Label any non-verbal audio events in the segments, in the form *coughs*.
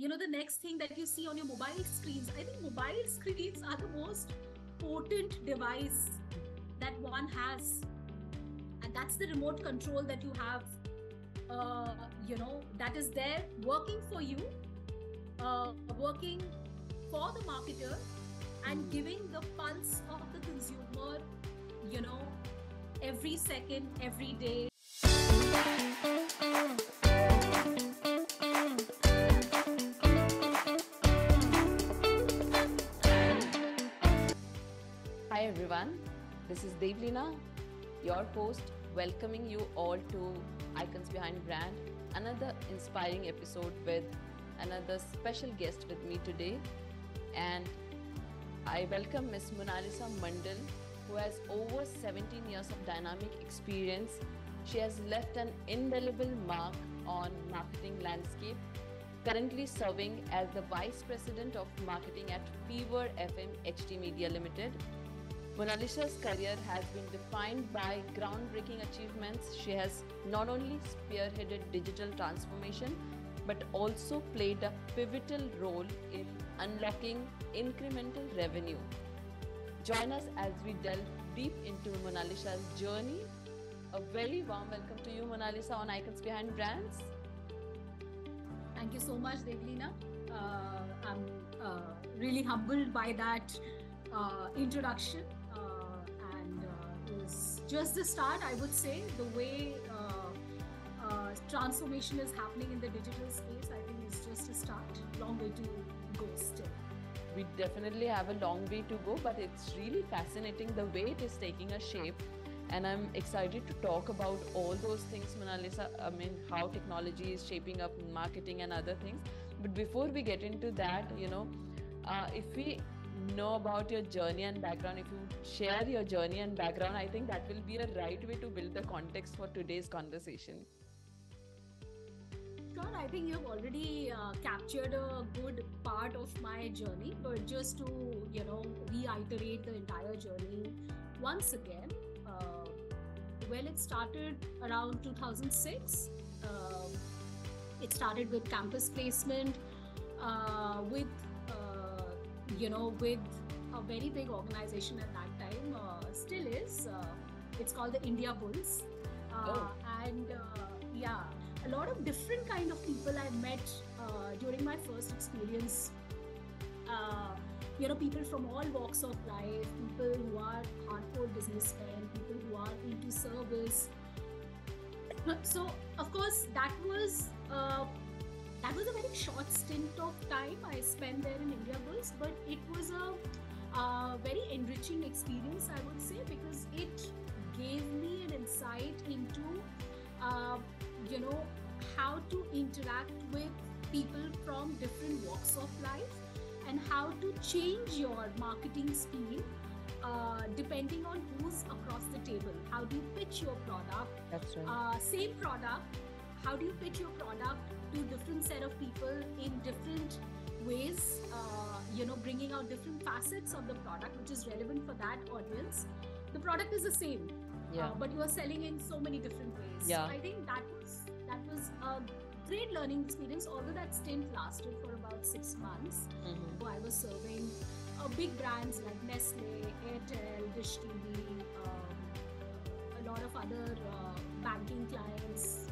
you know the next thing that you see on your mobile screens i think mobile screens are the most potent device that one has. And that's the remote control that you have uh, you know that is there working for you uh, working for the marketer and giving the pulse of the consumer you know every second every day this is Devleena, your host, welcoming you all to Icons Behind Brand, another inspiring episode with another special guest with me today. And I welcome Miss Monalisa Mandal, who has over 17 years of dynamic experience. She has left an indelible mark on marketing landscape currently serving as the Vice President of Marketing at Fever FM HT Media Limited. Monalisa's career has been defined by groundbreaking achievements. She has not only spearheaded digital transformation but also played a pivotal role in unlocking incremental revenue. Join us as we delve deep into Monalisa's journey. A very warm welcome to you, Monalisa, on Icons Behind Brands. Thank you so much, Devleena. Uh, I'm uh, really humbled by that uh, introduction. Uh, uh, just the start, I would say. The way uh, transformation is happening in the digital space, I think is just a start. Long way to go still. We definitely have a long way to go, but it's really fascinating the way it is taking a shape and i'm excited to talk about all those things monalisa i mean how technology is shaping up marketing and other things but before we get into that you know uh, if we know about your journey and background if you share your journey and background i think that will be a right way to build the context for today's conversation Sure, I think you've already uh, captured a good part of my journey, but just to you know reiterate the entire journey once again, uh, well, it started around 2006. Um, it started with campus placement, uh, with uh, you know, with a very big organization at that time. Uh, still is. Uh, it's called the Indiabulls, oh. and yeah, a lot of different kind of people I met during my first experience you know people from all walks of life people who are hardcore businessmen people who are into service *coughs* so of course that was uh, that was a very short stint of time i spent there in india bulls but it was a uh, very enriching experience i would say because it gave me an insight into uh, you know how to interact with people from different walks of life and how to change your marketing speed uh, depending on who's across the table. How do you pitch your product? That's right. Uh, same product. How do you pitch your product to different set of people in different ways? Uh, you know, bringing out different facets of the product, which is relevant for that audience. The product is the same, yeah. but you are selling in so many different ways. Yeah. So I think that was that was a great learning experience, although that stint lasted for about six months. Mm-hmm. I was serving uh, big brands like Nestle, Airtel, Dish TV, um, a lot of other uh, banking clients.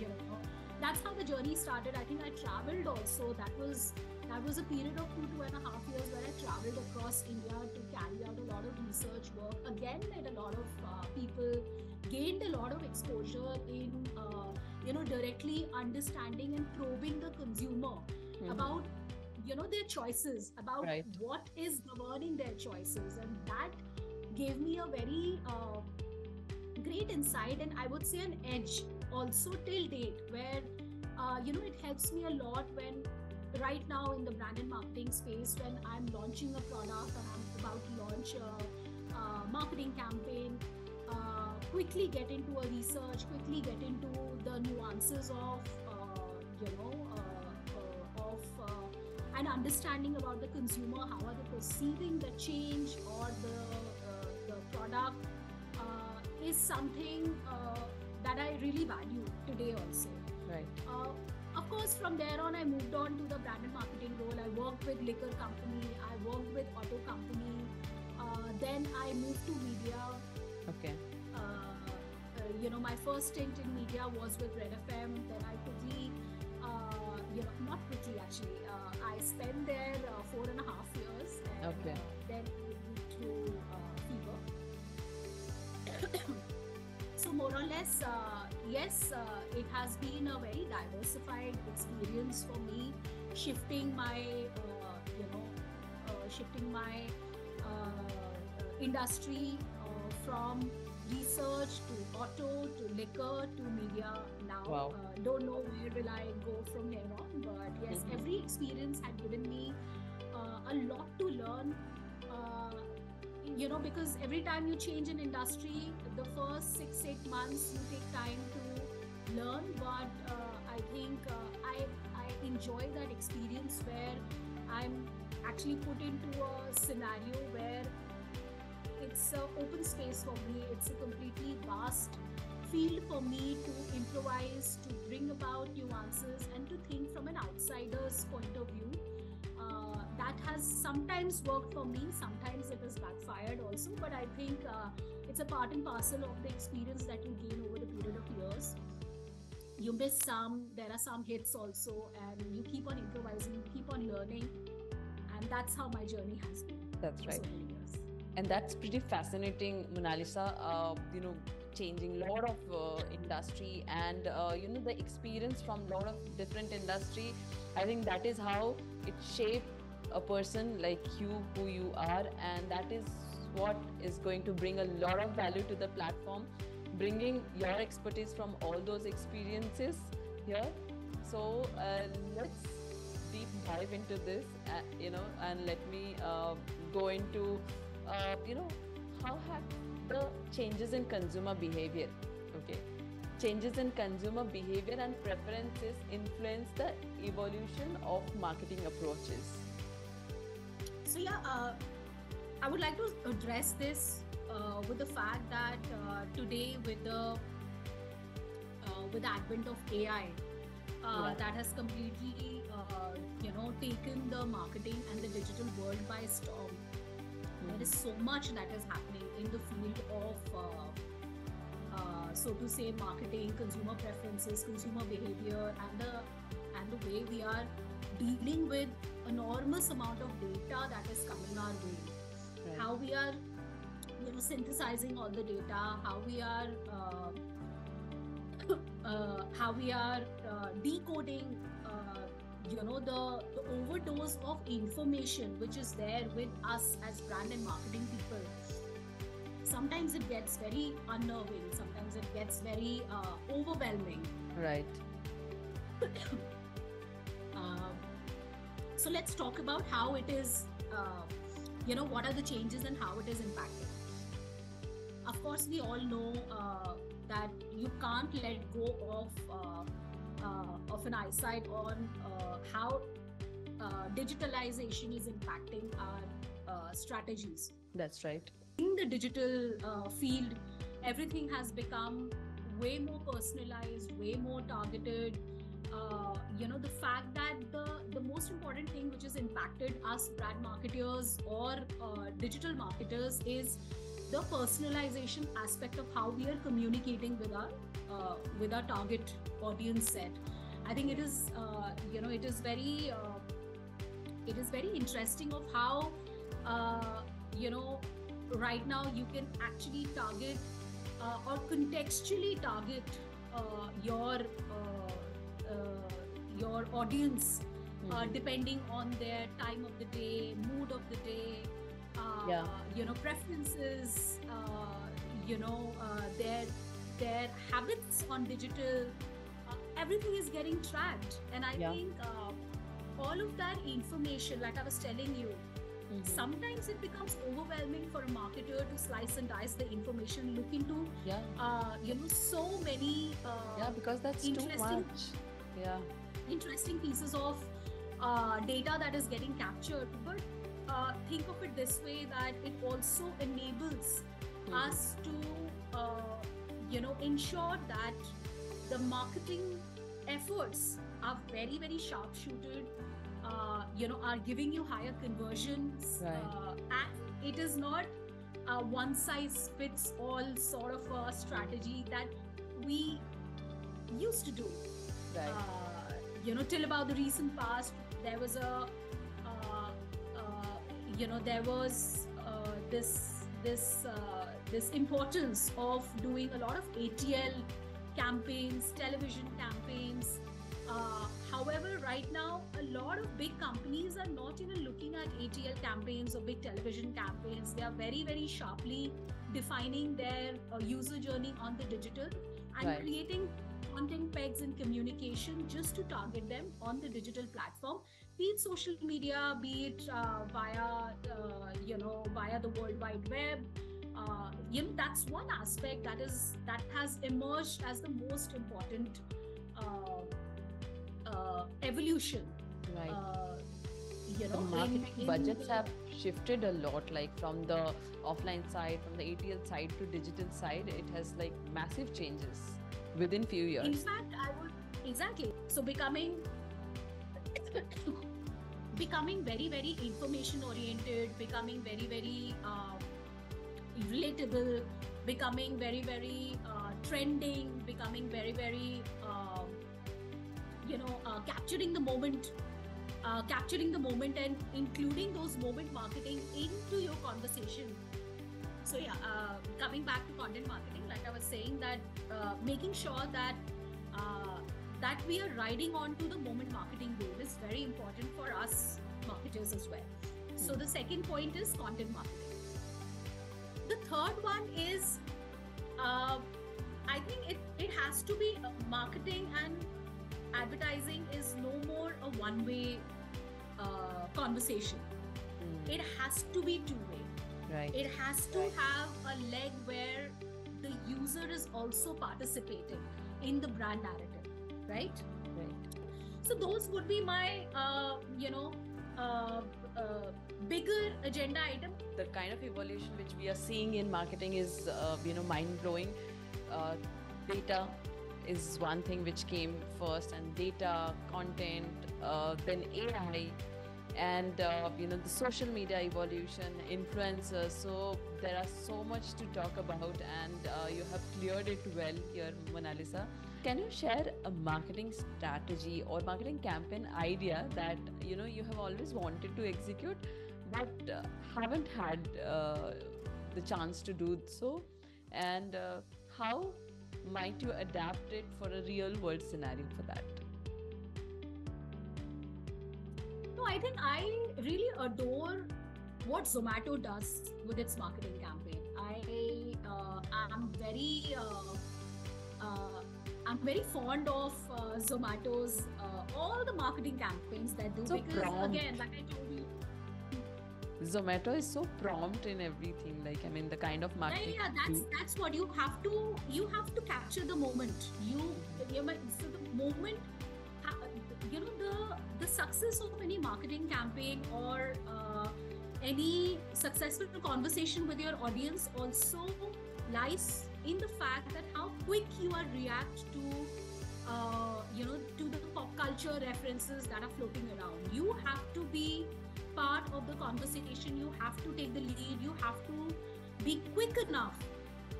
You know, that's how the journey started. I think I traveled also. That was that was a period of two two and a half years where I traveled across India to carry out a lot of research work. Again, met a lot of uh, people, gained a lot of exposure in uh, you know directly understanding and probing the consumer mm-hmm. about you know their choices about right. what is governing their choices and that gave me a very uh, great insight and i would say an edge also till date where uh, you know it helps me a lot when right now in the brand and marketing space when i'm launching a product and i'm about to launch a, a marketing campaign uh, quickly get into a research quickly get into the nuances of uh, you know uh, of uh, and understanding about the consumer how are they perceiving the change or the uh, the product uh, is something that i really value today also right of course, from there on, I moved on to the brand and marketing role. I worked with liquor company. I worked with auto company. Uh, then I moved to media. Okay. Uh, uh, you know, my first stint in media was with Red FM. Then I quickly, uh, you know, not quickly actually. Uh, I spent there uh, four and a half years. And, Okay. uh, then I moved to uh, Fever. So more or less, uh, yes, uh, it has been a very diversified experience for me, shifting my, uh, you know, uh, shifting my uh, industry uh, from research to auto to liquor to media now. Wow. Uh, don't know where will I go from here on, but yes, Mhm. every experience had given me uh, a lot to learn. You know, because every time you change an industry, the first six eight months you take time to learn. But uh, I think uh, I I enjoy that experience where I'm actually put into a scenario where it's an open space for me. It's a completely vast field for me to improvise, to bring about nuances, and to think from an outsider's point of view. That has sometimes worked for me, sometimes it has backfired also, but I think uh, it's a part and parcel of the experience that you gain over the period of years. You miss some, there are some hits also, and you keep on improvising, you keep on learning, and that's how my journey has been. That's for right. So many years. and that's pretty fascinating monalisa uh, you know changing a lot of uh, industry and uh, you know the experience from a lot of different industry i think that is how it shaped a person like you who you are and that is what is going to bring a lot of value to the platform bringing your expertise from all those experiences here. So uh, let's deep dive into this uh, you know and let me uh, go into uh, you know how have the changes in consumer behavior okay? Changes in consumer behavior and preferences influence the evolution of marketing approaches So yeah, uh, I would like to address this uh, with the fact that uh, today, with the uh, with the advent of AI, uh, Yeah. that has completely uh, you know taken the marketing and the digital world by storm. There is so much that is happening in the field of, uh, uh, so to say, marketing, consumer preferences, consumer behavior, and the and the way we are dealing with enormous amount of data that is coming our way. Right. How we are, you know, synthesizing all the data. How we are. Uh, *coughs* uh, how we are uh, decoding uh, you know the, the overdose of information which is there with us as brand and marketing people sometimes it gets very unnerving sometimes it gets very uh, overwhelming right *coughs* so let's talk about how it is uh, you know what are the changes and how it is impacting of course we all know uh, that you can't let go of uh, uh, of an eyesight on uh, how uh, digitalization is impacting our uh, strategies that's right in the digital uh, field, everything has become way more personalized, way more targeted. Uh, you know, the fact that the the most important thing which has impacted us brand marketers or uh, digital marketers is the personalization aspect of how we are communicating with our uh, with our target audience set. I think it is uh, you know it is very uh, it is very interesting of how uh, you know right now you can actually target uh, or contextually target your your audience uh, Mhm. depending on their time of the day mood of the day uh, Yeah. you know preferences uh, you know uh, their their habits on digital uh, everything is getting tracked and i Yeah. think uh, all of that information like i was telling you Mhm. sometimes it becomes overwhelming for a marketer to slice and dice the information look into yeah uh, you know so many uh, yeah because that's too interesting- much yeah interesting pieces of uh, data that is getting captured but uh, think of it this way that it also enables Mhm. us to uh, you know ensure that the marketing efforts are very very sharpshooted uh, you know are giving you higher conversions Right. uh, and it is not a one size fits all sort of a strategy that we used to do Right. You know till about the recent past there was a uh, uh, you know there was uh, this this uh, this importance of doing a lot of ATL campaigns television campaigns uh, however right now a lot of big companies are not even looking at ATL campaigns or big television campaigns they are very very sharply defining their uh, user journey on the digital and Right. creating content pegs and communication just to target them on the digital platform be it social media be it uh, via uh, you know via the world wide web. Uh, you know that's one aspect that is that has emerged as the most important uh, uh, evolution. Right. uh, you the know in- marketing in budgets the- have shifted a lot like from the offline side from the atl side to digital side it has like massive changes within few years In fact, I would exactly so becoming becoming very very information oriented, becoming very very um, relatable, becoming very very uh, trending, becoming very very um, you know uh, capturing the moment. Uh, capturing the moment and including those moment marketing into your conversation so yeah uh, coming back to content marketing was saying that uh, making sure that uh, that we are riding on to the moment marketing wave is very important for us marketers as well. So Hmm. the second point is content marketing. The third one is uh, i think it, it has to be uh, marketing and advertising is no more a one way uh, conversation. Mm, it has to be two way right. It has to have a leg where user is also participating in the brand narrative right? Right. So those would be my uh, you know uh, uh, bigger agenda item. The kind of evolution which we are seeing in marketing is uh, you know mind blowing uh, data is one thing which came first and data content uh, then ai and uh, you know the social media evolution influencers. So there are so much to talk about and uh, you have cleared it well here monalisa can you share a marketing strategy or marketing campaign idea that you know you have always wanted to execute but uh, haven't had uh, the chance to do so? And uh, how might you adapt it for a real world scenario for that i think i really adore what zomato does with its marketing campaign i uh, am very uh, uh, I'm very fond of uh, Zomato's uh, all the marketing campaigns that do So because prompt. again, like I told you, zomato is so prompt in everything like i mean the kind of marketing yeah, yeah that's that's what you have to you have to capture the moment. You, you so the moment, success of any marketing campaign or uh, any successful conversation with your audience also lies in the fact that how quick you are react to uh, you know to the pop culture references that are floating around. You have to be part of the conversation. You have to take the lead. You have to be quick enough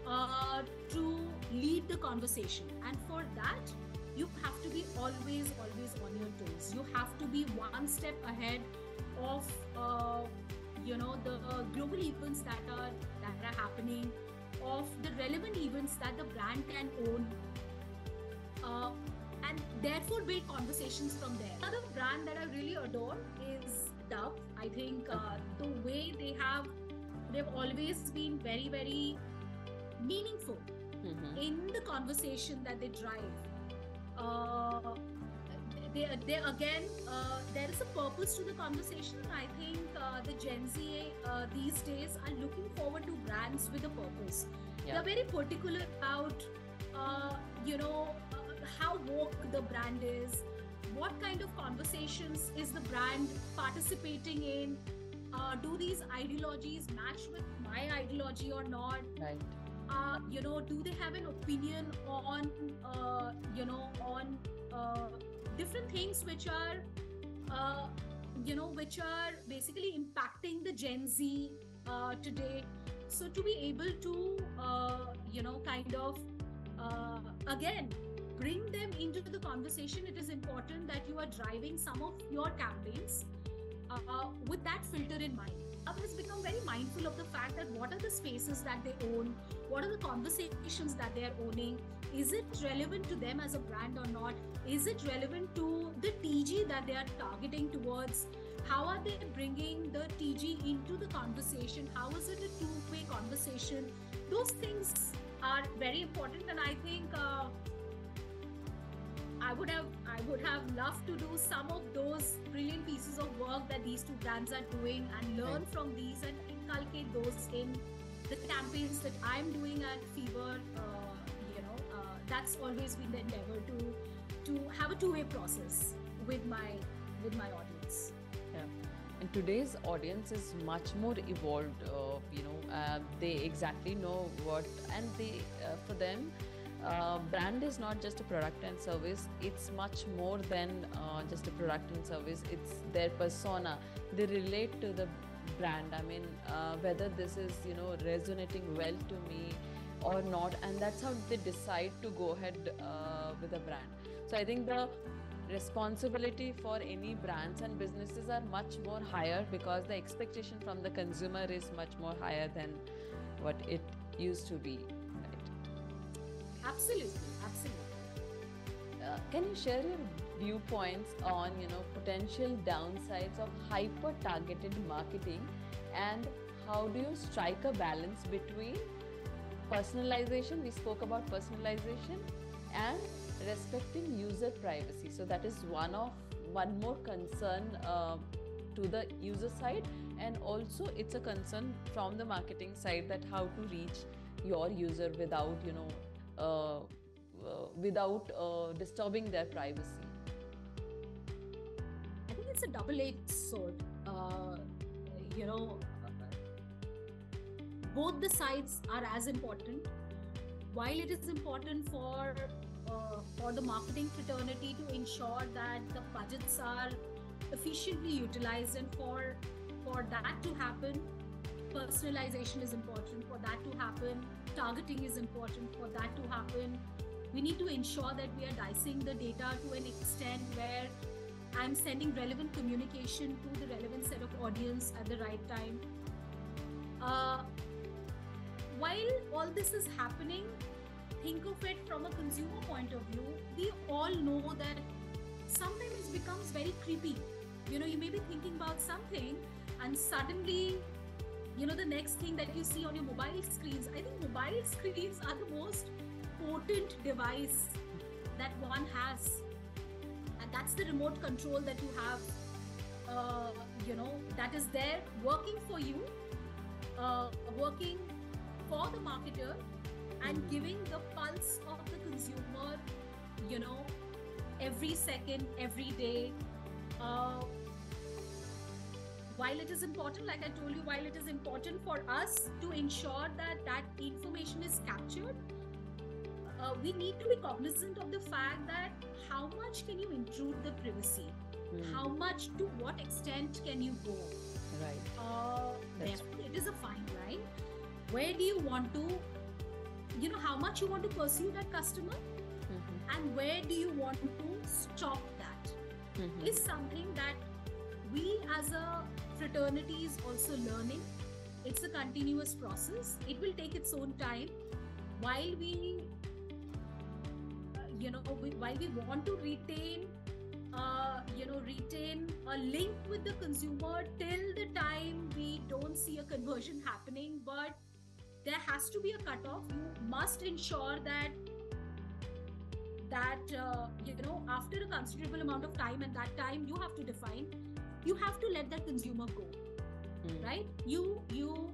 uh, to lead the conversation. And for that you have to be always always on your toes you have to be one step ahead of uh, you know the uh, global events that are that are happening of the relevant events that the brand can own uh, and therefore build conversations from there another brand that i really adore is dove i think uh, the way they have they've always been very very meaningful Mhm. in the conversation that they drive. Uh, they, they again, uh, there is a purpose to the conversation. I think uh, the Gen Z uh, these days are looking forward to brands with a purpose. Yeah. They're very particular about, uh, you know, uh, how woke the brand is, what kind of conversations is the brand participating in. Uh, do these ideologies match with my ideology or not? right uh, you know do they have an opinion on uh, you know on uh, different things which are uh, you know which are basically impacting the gen z uh, today? So to be able to uh, you know kind of uh, again bring them into the conversation it is important that you are driving some of your campaigns with that filter in mind. Up has become very mindful of the fact that what are the spaces that they own what are the conversations that they are owning? Is it relevant to them as a brand or not? Is it relevant to the tg that they are targeting towards? How are they bringing the tg into the conversation? How is it a two-way conversation? Those things are very important and i think uh, I would have I would have loved to do some of those brilliant pieces of work that these two brands are doing and learn from these and inculcate those in the campaigns that I'm doing at Fever. Uh, you know, uh, that's always been the endeavor to to have a two-way process with my with my audience. Yeah. And today's audience is much more evolved. Uh, you know, uh, they exactly know what, and they uh, for them uh, brand is not just a product and service it's much more than just a product and service it's their persona they relate to the brand i mean uh, whether this is you know resonating well to me or not and that's how they decide to go ahead uh, with a brand so i think the responsibility for any brands and businesses are much more higher because the expectation from the consumer is much more higher than what it used to be right? Absolutely, absolutely. Uh, can you share your viewpoints on you know potential downsides of hyper targeted marketing and how do you strike a balance between personalization we spoke about personalization and respecting user privacy so that is one of one more concern uh, to the user side and also it's a concern from the marketing side that how to reach your user without you know uh, uh, without uh, disturbing their privacy? A double-edged sword. you know, both the sides are as important. While it is important for uh, for the marketing fraternity to ensure that the budgets are efficiently utilized, and for for that to happen, personalization is important. For that to happen, targeting is important for that to happen. We need to ensure that we are dicing the data to an extent where I'm sending relevant communication to the relevant set of audience at the right time. Uh, while all this is happening, think of it from a consumer point of view. We all know that sometimes it becomes very creepy. You know, you may be thinking about something and suddenly you know the next thing that you see on your mobile screens i think mobile *laughs* screens are the most potent device that one has that's the remote control that you have uh, you know that is there working for you uh, working for the marketer and giving the pulse of the consumer you know every second every day. Uh, while it is important like i told you while it is important for us to ensure that that information is captured uh, we need to be cognizant of the fact that how much can you intrude the privacy mm. how much to what extent can you go right uh, therefore it is a fine line where do you want to you know how much you want to pursue that customer mm-hmm. and where do you want to stop that mm-hmm. is something that we as a fraternity is also learning. It's a continuous process. It will take its own time. While we, you know, we, while we want to retain, uh, you know, retain a link with the consumer till the time we don't see a conversion happening, but there has to be a cutoff. You must ensure that that uh, you know after a considerable amount of time and that time you have to define you have to let that consumer go mm. right you you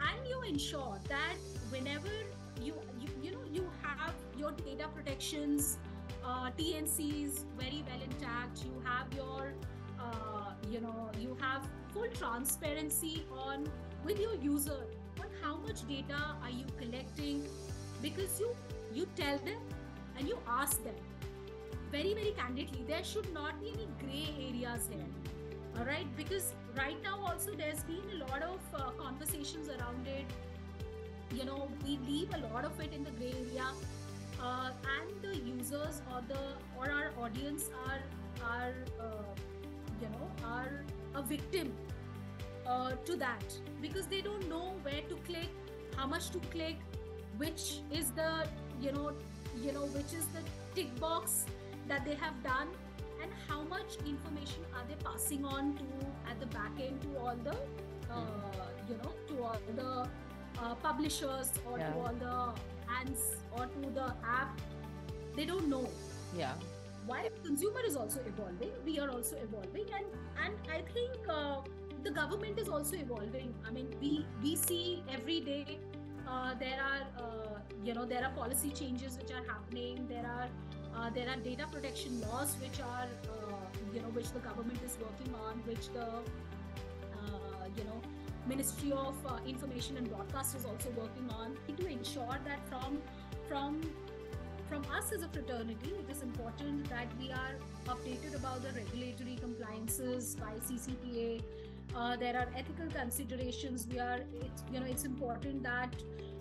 and you ensure that whenever you you, you know you have your data protections uh, tncs very well intact. You have your uh, you know you have full transparency on with your user on how much data are you collecting because you you tell them and you ask them very very candidly. There should not be any gray areas here all right? Because right now also there's been a lot of uh, conversations around it. You know we leave a lot of it in the gray area uh, and the users or the or our audience are are uh, you know are a victim uh, to that because they don't know where to click how much to click which is the you know you know which is the tick box that they have done and how much information are they passing on to at the back end to all the uh, you know to all the uh, publishers or Yeah. to all the hands or to the app they don't know. Yeah. while consumer is also evolving we are also evolving and and i think uh, the government is also evolving. I mean we we see every day uh, there are uh, you know there are policy changes which are happening. There are uh, there are data protection laws which are uh, you know which the government is working on which the uh, you know ministry of uh, information and broadcast is also working on to ensure that from from from us as a fraternity it is important that we are updated about the regulatory compliances by ccpa uh, there are ethical considerations. We are it's you know it's important that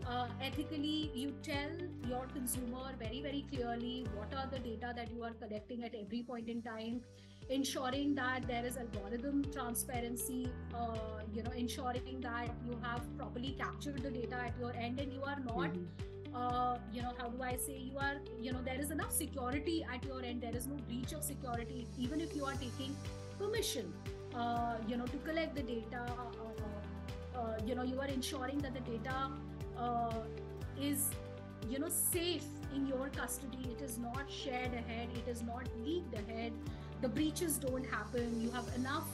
uh, ethically you tell your consumer very very clearly what are the data that you are collecting at every point in time ensuring that there is algorithm transparency uh, you know ensuring that you have properly captured the data at your end and you are not Mhm. uh, you know how do i say you are you know there is enough security at your end. There is no breach of security even if you are taking permission uh, you know to collect the data uh, uh, you know you are ensuring that the data uh, is you know safe in your custody. It is not shared ahead. It is not leaked ahead the breaches don't happen. You have enough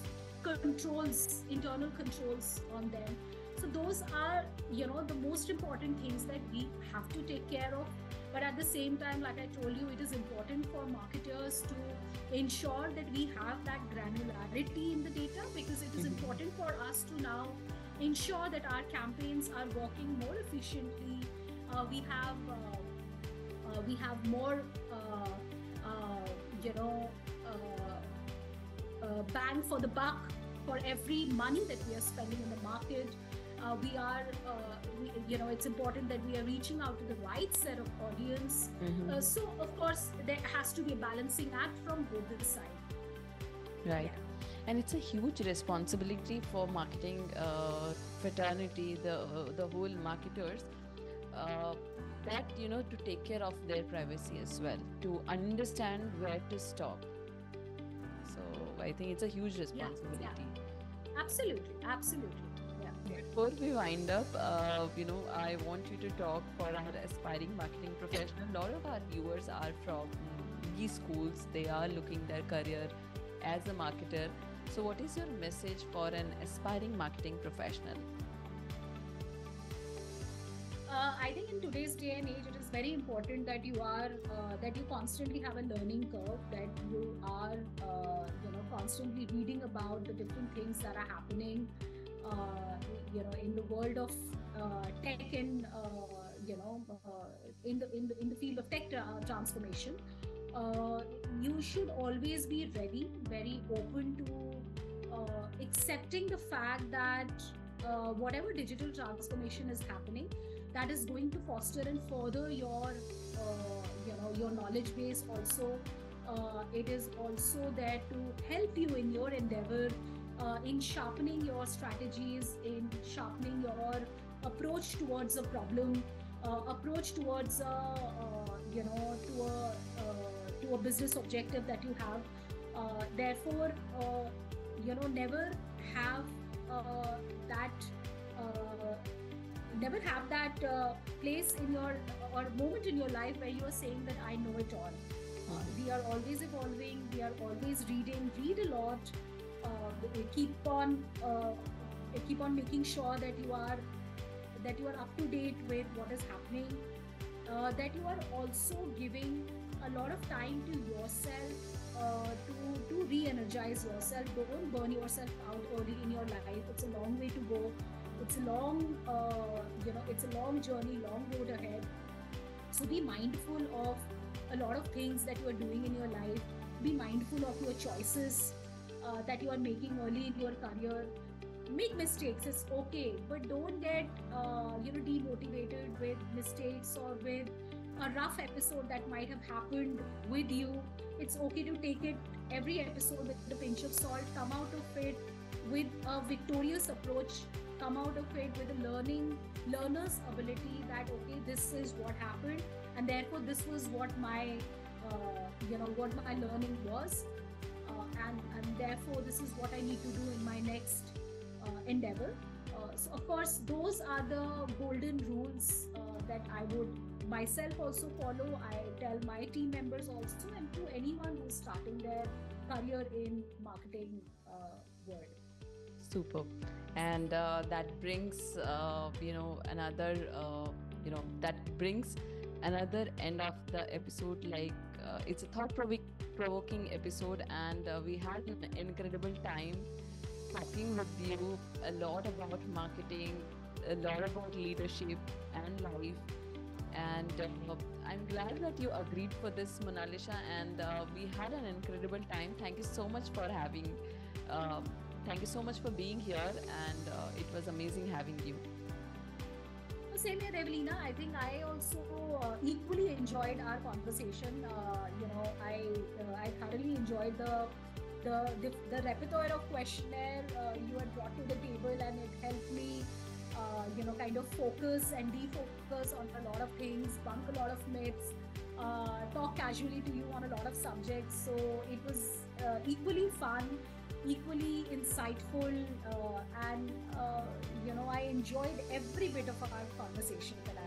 controls internal controls on them. So those are you know the most important things that we have to take care of. But at the same time like i told you it is important for marketers to ensure that we have that granularity in the data because it is Mhm. important for us to now ensure that our campaigns are working more efficiently. Uh, we have uh, uh, we have more uh, uh, you know uh, uh, bang for the buck for every money that we are spending in the market uh, we are uh, we, you know it's important that we are reaching out to the right set of audience Mhm. uh, so of course there has to be a balancing act from both the side Right. And it's a huge responsibility for marketing uh, fraternity, the the whole marketers, uh, that you know to take care of their privacy as well, to understand where to stop. I think it's a huge responsibility. absolutely absolutely yeah Before we wind up, uh, you know, I want you to talk for our aspiring marketing professional. A lot of our viewers are from these schools. They are looking their career as a marketer. So, what is your message for an aspiring marketing professional? uh, I think in today's day and age, it is very important that you are uh, that you constantly have a learning curve, that you are uh, you know constantly reading about the different things that are happening, uh, you know, in the world of uh, tech and uh, you know uh, in the in the in the field of tech tra- transformation. Uh, you should always be ready, very open to uh, accepting the fact that uh, whatever digital transformation is happening that is going to foster and further your uh, you know your knowledge base also uh, it is also there to help you in your endeavor uh, in sharpening your strategies in sharpening your approach towards a problem uh, approach towards a uh, you know to a uh, to a business objective that you have uh, therefore you know never have that never have that uh, place in your or moment in your life where you are saying that I know it all. Uh, we are always evolving. We are always reading. Read a lot. Uh, keep on uh, keep on making sure that you are that you are up to date with what is happening. Uh, that you are also giving a lot of time to yourself uh, to to re-energize yourself. Don't burn yourself out early in your life. It's a long way to go it's a long uh, you know it's a long journey long road ahead so be mindful of a lot of things that you are doing in your life. Be mindful of your choices uh, that you are making early in your career. Make mistakes, it's okay, but don't get uh, you know demotivated with mistakes or with a rough episode that might have happened with you. It's okay to take it every episode with a pinch of salt. Come out of it with a victorious approach come out of it with a learning learner's ability that okay this is what happened and therefore this was what my uh, you know what my learning was uh, and and therefore this is what i need to do in my next uh, endeavor. Uh, so of course those are the golden rules uh, that i would myself also follow. I tell my team members also and to anyone who's starting their career in marketing uh, world Super. And uh, that brings, uh, you know, another, uh, you know, that brings another end of the episode. Like it's a thought-provoking episode, and we had an incredible time talking with you a lot about marketing, a lot about leadership and life. And uh, I'm glad that you agreed for this, Monalisha, and uh, we had an incredible time. Thank you so much for having. Uh, Thank you so much for being here, and uh, it was amazing having you. Same here, Devleena. I think I also uh, equally enjoyed our conversation. Uh, you know, I uh, I thoroughly enjoyed the the the, the repertoire of questionnaire uh, you had brought to the table, and it helped me. Uh, you know, kind of focus and defocus on a lot of things, bunk a lot of myths, talk casually to you on a lot of subjects. So it was equally fun equally insightful uh, and uh, you know i enjoyed every bit of our conversation that